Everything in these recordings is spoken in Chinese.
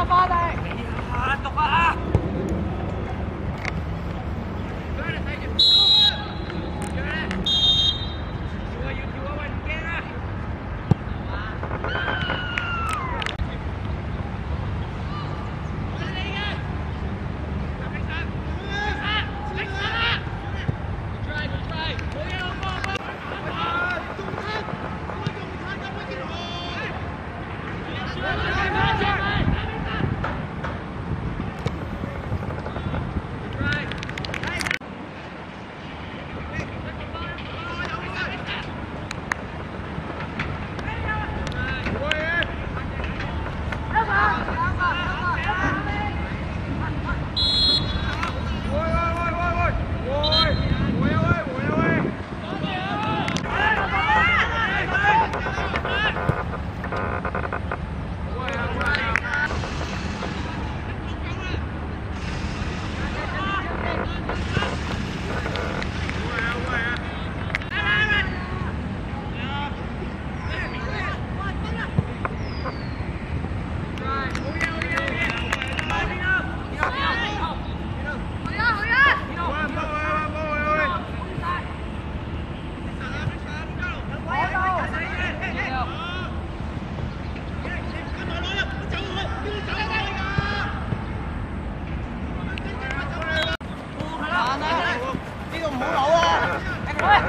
やばない。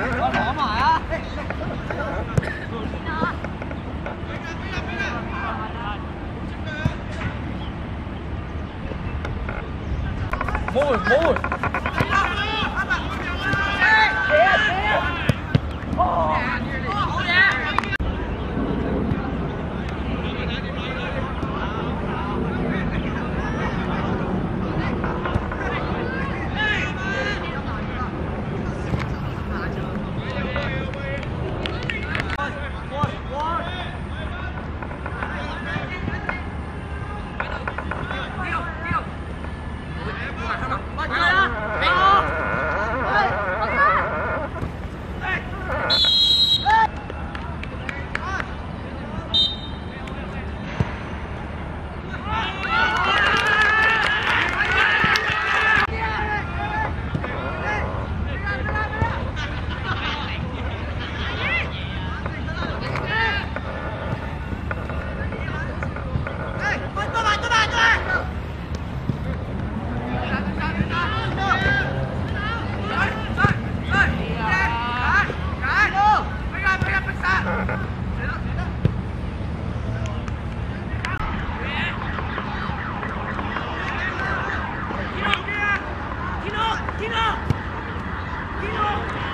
我哪买啊？不玩，不玩。Get off!